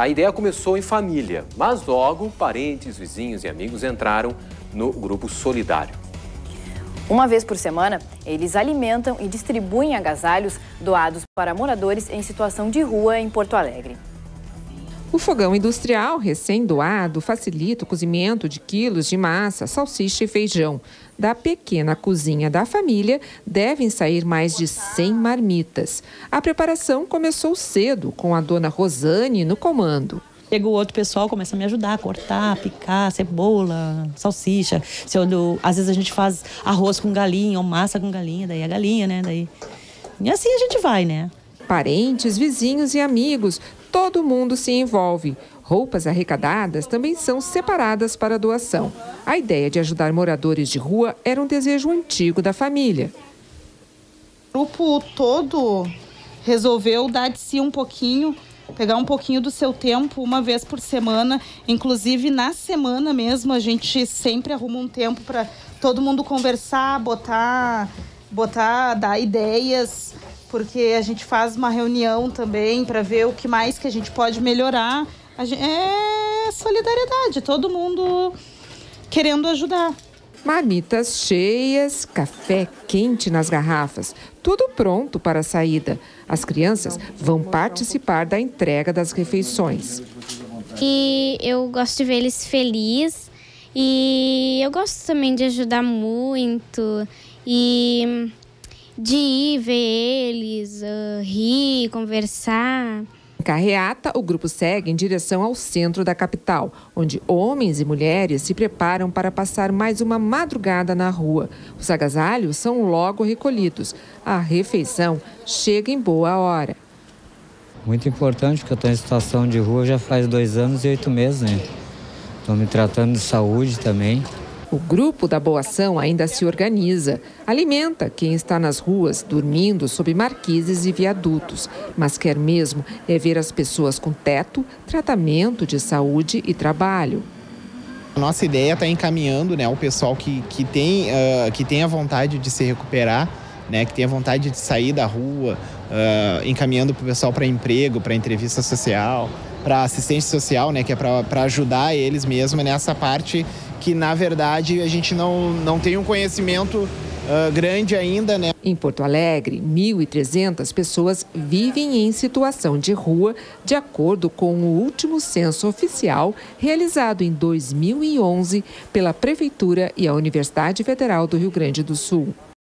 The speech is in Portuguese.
a ideia começou em família, mas logo parentes, vizinhos e amigos entraram no grupo solidário. Uma vez por semana, eles alimentam e distribuem agasalhos doados para moradores em situação de rua em Porto Alegre. O fogão industrial recém-doado facilita o cozimento de quilos de massa, salsicha e feijão. Da pequena cozinha da família, devem sair mais de 100 marmitas. A preparação começou cedo, com a dona Rosane no comando. Chega o outro pessoal, começa a me ajudar a cortar, picar, cebola, salsicha. Se eu, às vezes a gente faz arroz com galinha ou massa com galinha, daí a galinha, né? Daí... E assim a gente vai, né? Parentes, vizinhos e amigos todo mundo se envolve. Roupas arrecadadas também são separadas para doação. A ideia de ajudar moradores de rua era um desejo antigo da família. O grupo todo resolveu dar de si um pouquinho, pegar um pouquinho do seu tempo uma vez por semana. Inclusive, na semana mesmo, a gente sempre arruma um tempo para todo mundo conversar, botar, botar, dar ideias porque a gente faz uma reunião também para ver o que mais que a gente pode melhorar. Gente, é solidariedade, todo mundo querendo ajudar. Marmitas cheias, café quente nas garrafas, tudo pronto para a saída. As crianças vão participar da entrega das refeições. E eu gosto de ver eles felizes e eu gosto também de ajudar muito e de ir ver eles, uh, rir, conversar. Em carreata, o grupo segue em direção ao centro da capital, onde homens e mulheres se preparam para passar mais uma madrugada na rua. Os agasalhos são logo recolhidos. A refeição chega em boa hora. Muito importante, porque eu estou em situação de rua já faz dois anos e oito meses, né? Estou me tratando de saúde também. O grupo da Boa Ação ainda se organiza, alimenta quem está nas ruas, dormindo sob marquises e viadutos, mas quer mesmo é ver as pessoas com teto, tratamento de saúde e trabalho. Nossa ideia está encaminhando né, o pessoal que, que, tem, uh, que tem a vontade de se recuperar, né, que a vontade de sair da rua, uh, encaminhando o pessoal para emprego, para entrevista social, para assistência social, né, que é para ajudar eles mesmo nessa parte que na verdade a gente não, não tem um conhecimento uh, grande ainda, né? Em Porto Alegre, 1.300 pessoas vivem em situação de rua, de acordo com o último censo oficial realizado em 2011 pela Prefeitura e a Universidade Federal do Rio Grande do Sul.